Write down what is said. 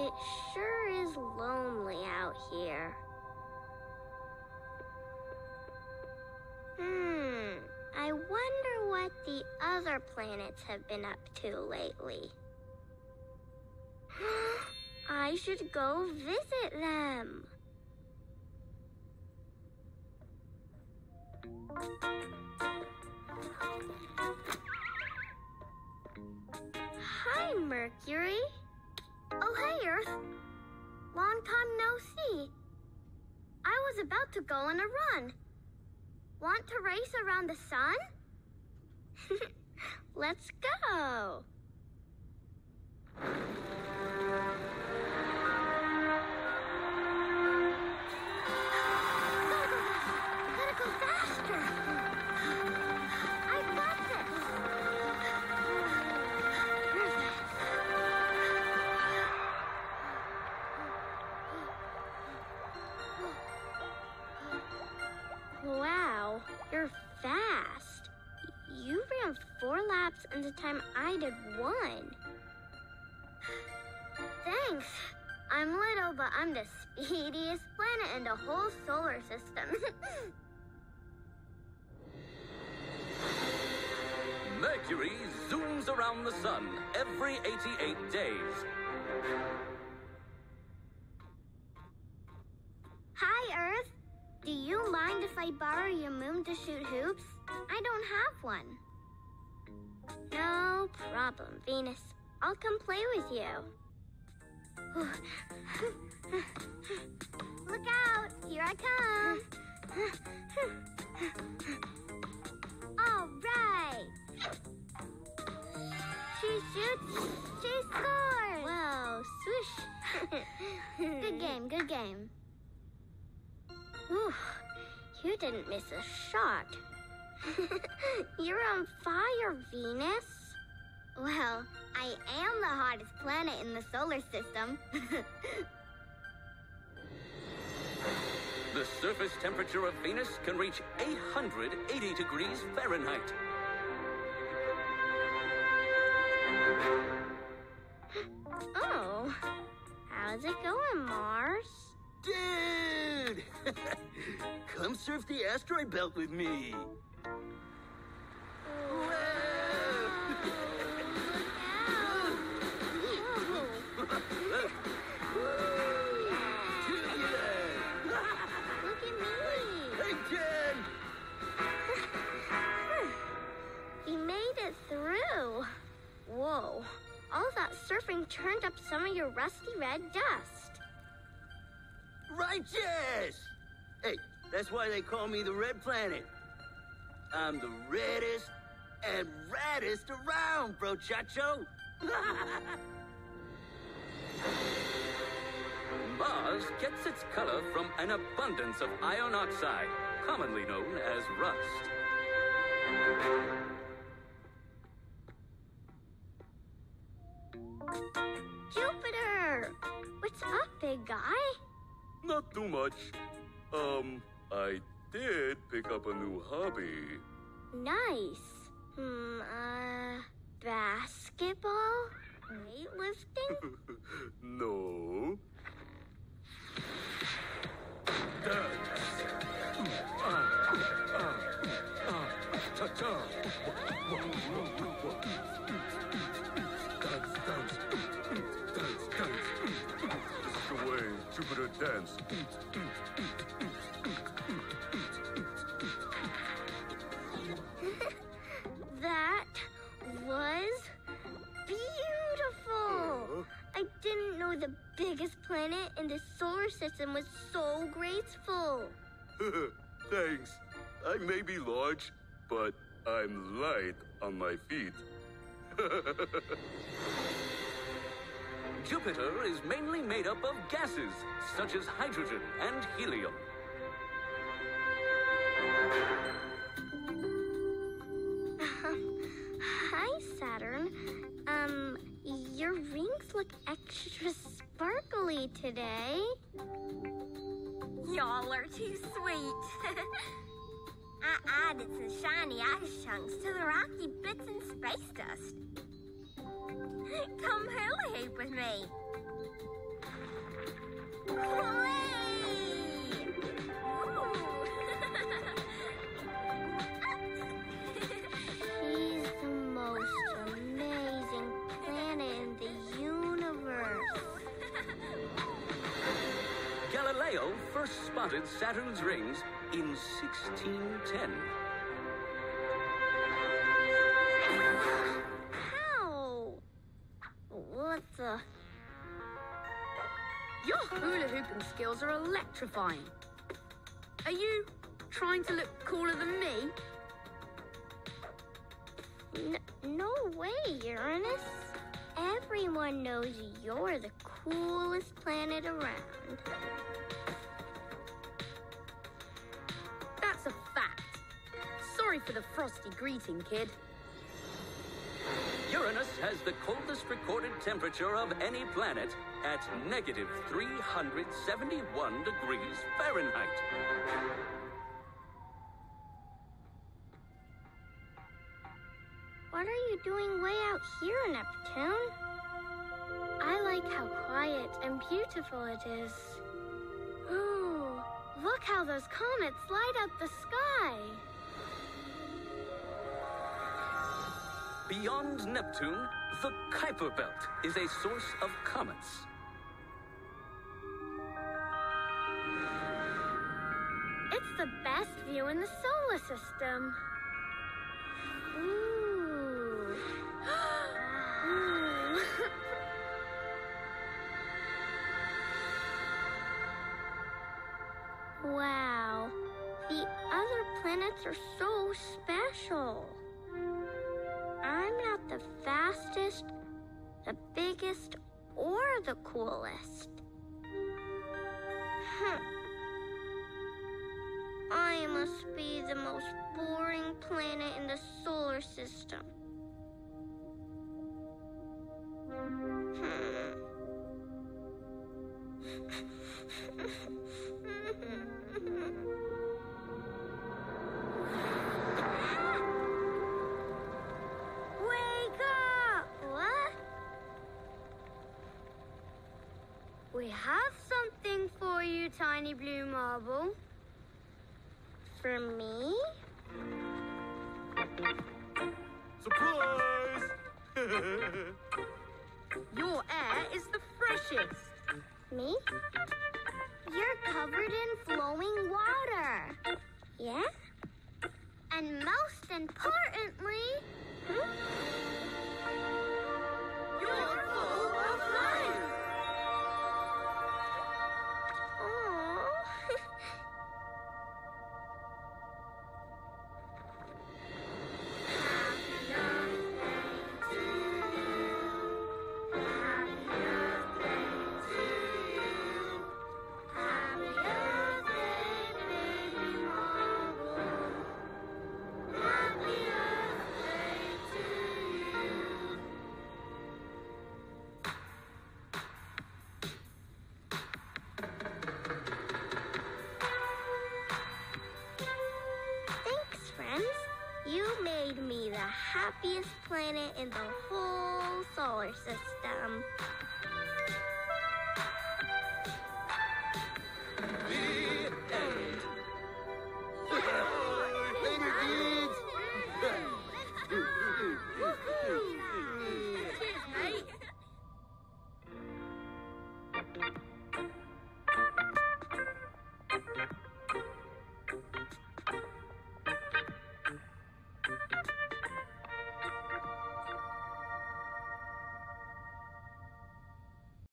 It sure is lonely out here. Hmm, I wonder what the other planets have been up to lately. I should go visit them. Hi, Mercury. Oh, hey, Earth. Long time no see. I was about to go on a run. Want to race around the sun? Let's go. Laps in the time I did one. Thanks. I'm little, but I'm the speediest planet in the whole solar system. Mercury zooms around the sun every 88 days. Hi, Earth. Do you mind if I borrow your moon to shoot hoops? I don't have one. No problem, Venus. I'll come play with you. Look out! Here I come! All right! She shoots, she scores! Whoa, swoosh! good game, good game. Whew, you didn't miss a shot. You're on fire, Venus. Well, I am the hottest planet in the solar system. The surface temperature of Venus can reach 880 degrees Fahrenheit. oh, how's it going, Mars? Dude! Come surf the asteroid belt with me. Surfing turned up some of your rusty red dust. Righteous! Hey, that's why they call me the Red Planet. I'm the reddest and raddest around, bro chacho. Mars gets its color from an abundance of iron oxide, commonly known as rust. Jupiter! What's up, big guy? Not too much. Um, I did pick up a new hobby. Nice. Hmm, uh, basketball? Weightlifting? no. Dance. that was beautiful! I didn't know the biggest planet in the solar system was so graceful. Thanks. I may be large, but I'm light on my feet. Jupiter is mainly made up of gases, such as hydrogen and helium. Hi, Saturn. Um, your rings look extra sparkly today. Y'all are too sweet. I added some shiny ice chunks to the rocky bits and space dust. Come hula hoop with me. The most amazing planet in the universe. Galileo first spotted Saturn's rings in 1610. Hula hooping skills are electrifying. Are you trying to look cooler than me? N- no way, Uranus. Everyone knows you're the coolest planet around. That's a fact. Sorry for the frosty greeting, kid. Has the coldest recorded temperature of any planet at negative 371 degrees Fahrenheit. What are you doing way out here, Neptune? I like how quiet and beautiful it is. Ooh, look how those comets light up the sky. Beyond Neptune, the Kuiper Belt is a source of comets. It's the best view in the solar system. Ooh. Ooh. wow. The other planets are so special. I'm not the fastest, the biggest, or the coolest. Huh. I must be the most boring planet in the solar system. We have something for you, Tiny Blue Marble. For me? Surprise! Your air is the freshest. Me? You're covered in flowing water. Yeah? And most importantly, hmm? Happiest planet in the whole solar system.